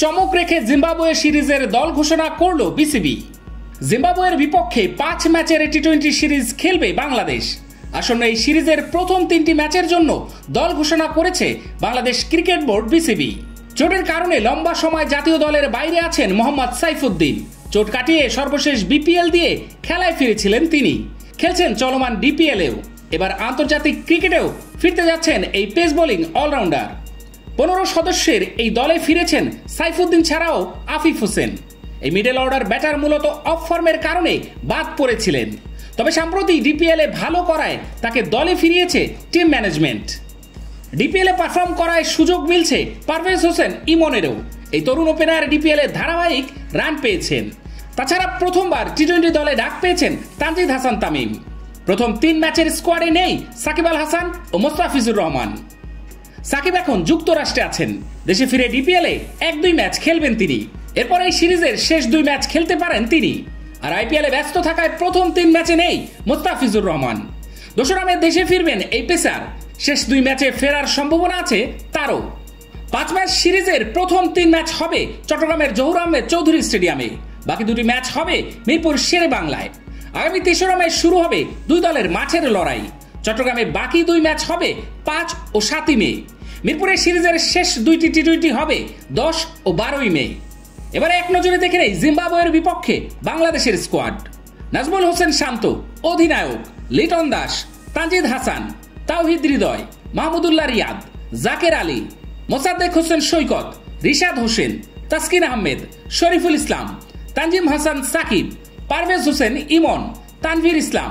চমক রেখে জিম্বাবুয়ে সিরিজের দল ঘোষণা করল বিসিবি। জিম্বাবুয়ের বিপক্ষে পাঁচ ম্যাচের টি টোয়েন্টি সিরিজ খেলবে বাংলাদেশ। আসন্ন এই সিরিজের প্রথম তিনটি ম্যাচের জন্য দল ঘোষণা করেছে বাংলাদেশ ক্রিকেট বোর্ড বিসিবি। চোটের কারণে লম্বা সময় জাতীয় দলের বাইরে আছেন মোহাম্মদ সাইফুদ্দিন। চোট কাটিয়ে সর্বশেষ বিপিএল দিয়ে খেলায় ফিরেছিলেন তিনি। খেলছেন চলমান ডিপিএলেও। এবার আন্তর্জাতিক ক্রিকেটেও ফিরতে যাচ্ছেন এই পেস বোলিং অলরাউন্ডার। পনেরো সদস্যের এই দলে ফিরেছেন সাইফুদ্দিন ছাড়াও আফিফ হোসেন। এই মিডল অর্ডার ব্যাটার মূলত অফ ফর্মের কারণে বাদ পড়েছিলেন। তবে সম্প্রতি ডিপিএল ভালো করায় তাকে দলে ফিরিয়েছে টিম ম্যানেজমেন্ট ডিপিএল পারফর্ম করায় সুযোগ মিলছে পারভেজ হোসেন ইমনেরও। এই তরুণ ওপেনার ডিপিএল ধারাবাহিক রান পেয়েছেন। তাছাড়া প্রথমবার টি টোয়েন্টি দলে ডাক পেয়েছেন তানজিদ হাসান তামিম। প্রথম তিন ম্যাচের স্কোয়াডে নেই সাকিব আল হাসান ও মোস্তাফিজুর রহমান। সাকিব এখন যুক্তরাষ্ট্রে আছেন। দেশে ফিরে ডিপিএলে এক দুই ম্যাচ খেলবেন তিনি। এরপর এই সিরিজের শেষ দুই ম্যাচ খেলতে পারেন তিনি। আর আইপিএলে ব্যস্ত থাকায় প্রথম তিন ম্যাচে নেই মোস্তাফিজুর রহমান। দোসরা দেশে ফিরবেন এই পেসার। শেষ দুই ম্যাচে ফেরার সম্ভাবনা আছে তারও। পাঁচ ম্যাচ সিরিজের প্রথম তিন ম্যাচ হবে চট্টগ্রামের জহুর আহমেদ চৌধুরী স্টেডিয়ামে। বাকি দুটি ম্যাচ হবে মিরপুর শেরে বাংলায়। আগামী তেসরা মে শুরু হবে দুই দলের মাঠের লড়াই। চট্টগ্রামে বাকি দুই ম্যাচ হবে পাঁচ ও সাতই মে। মিরপুরের সিরিজের শেষ দুইটি টি টোয়েন্টি হবে দশ ও বারোই মে। এবারে এক নজরে দেখে নেই জিম্বাবুয়ের বিপক্ষে বাংলাদেশের স্কোয়াড। নাজমুল হোসেন শান্ত, অধিনায়ক, লিটন দাস, তানজিদ হাসান, তাওহিদ হৃদয়, মাহমুদুল্লাহ রিয়াদ, জাকের আলী, মোসাদ্দেক হোসেন সৈকত, রিশাদ হোসেন, তাসকিন আহমেদ, শরীফুল ইসলাম, তানজিম হাসান সাকিব, পারভেজ হোসেন ইমন, তানভীর ইসলাম,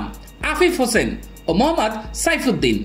আফিফ হোসেন ও মোহাম্মদ সাইফুদ্দিন।